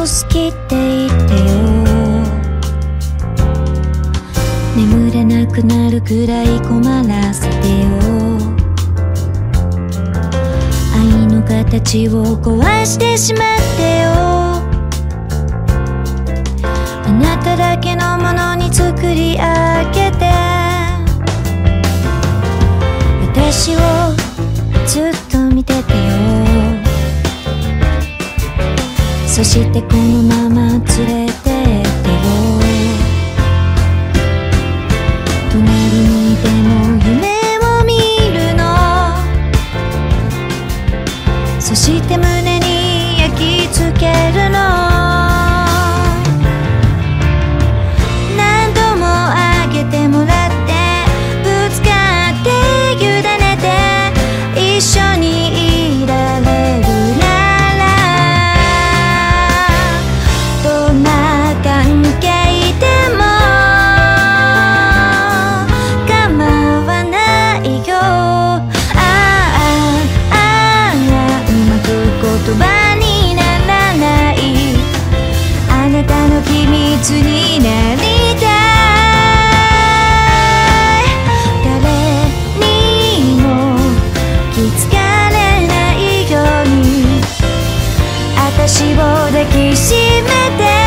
好きって言ってよ眠れなくなるくらい困らせてよ。愛の形を壊してしまってよ。あなただけのものに作り上げて。私をずっと見ててよ。そしてこのまま連れて秘密になりたい誰にも気づかれないように。私を抱きしめて。